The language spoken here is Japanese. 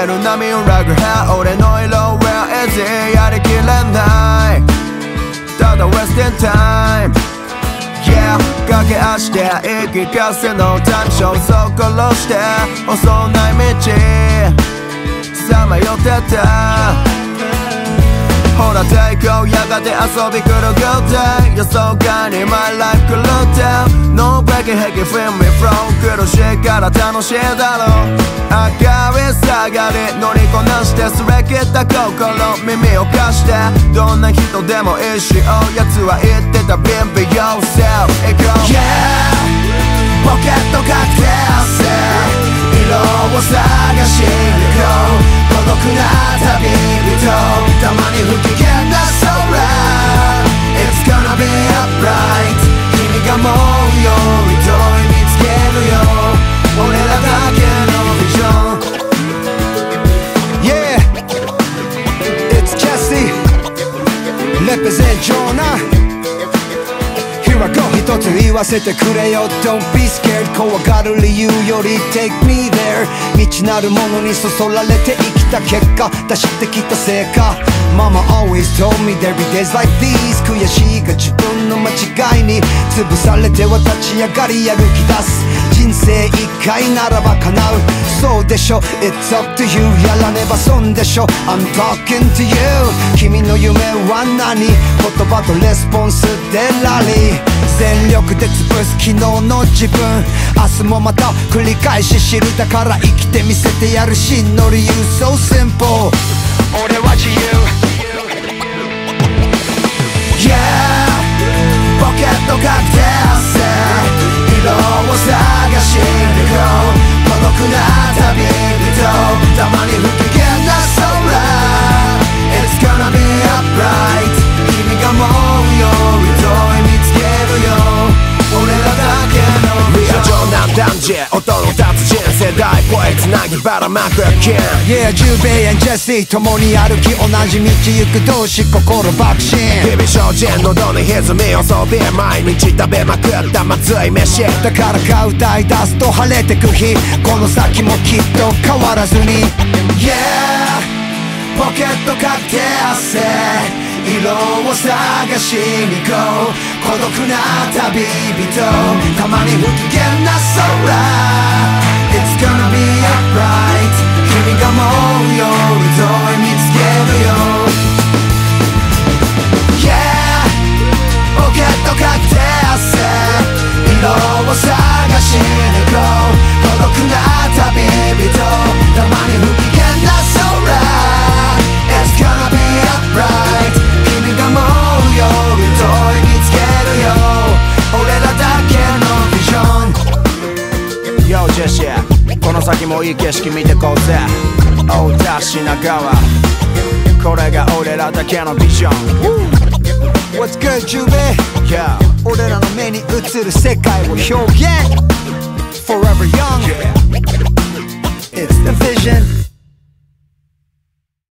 れる波をラグハ俺の色 Where is it やりきれない。ただ wasting time Yeah 駆け足で言い聞かせのタイムショーそ殺して遅ない道。さまよってたほら抵抗やがて遊び来る Good day 予想外に My life 狂って No breaking hecky feel me from 苦しいから楽しいだろう。明るい下がり乗りこなしてすれ切った心耳を貸して。どんな人でもいいしよう奴は言ってた。B ン be yourself 行こう Yeah ポケットカクテル色を探し。一つ言わせてくれよ。Don't be scared 怖がる理由より Take me there 未知なるものにそそられて生きた結果。出してきた成果。Mama always told me there be days like these 悔しいが自分の間違いに。潰されては立ち上がり歩き出す。人生一回ならば叶う。そうでしょ。It's up to you やらねば損でしょ。I'm talking to you 君の夢は何？言葉とレスポンスでラリー。全力で潰す昨日の自分。明日もまた繰り返し知るだから生きてみせてやる。真の理由 So simple 俺は自由。30音の立つ人世代声つなぎばらまく剣 Yeah 十米円ジェステ共に歩き同じ道行く同士心爆心。日々精進喉に歪みを装備毎日食べまくったまずい飯だから買う台出すと晴れてく日この先もきっと変わらずに Yeah ポケットかけ汗色を探しに行こう。孤独な旅人たまに不機嫌な空先もいい景色見てこうぜ。大田品川これが俺らだけのビジョン。What's good ジューベイ Yeah 俺らの目に映る世界を表現。Forever young It's the vision